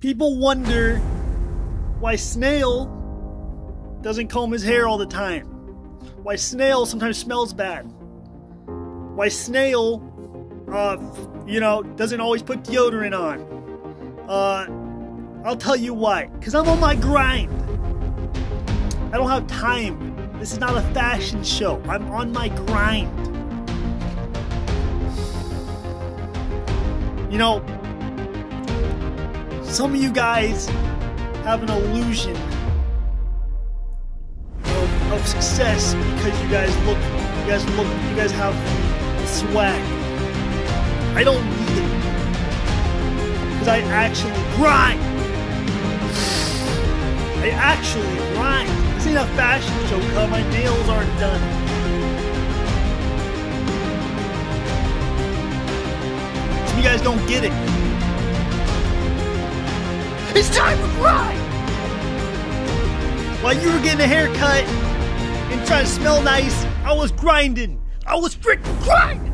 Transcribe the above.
People wonder why Snail doesn't comb his hair all the time. Why Snail sometimes smells bad. Why Snail, uh, you know, doesn't always put deodorant on. Uh, I'll tell you why. Because I'm on my grind. I don't have time. This is not a fashion show. I'm on my grind. You know, some of you guys have an illusion of, of success because you guys look, you guys look, you guys have swag. I don't need it because I actually grind. I actually grind. This ain't a fashion show, cuz my nails aren't done. You guys don't get it. Time! While you were getting a haircut and trying to smell nice, I was grinding. I was freaking grinding!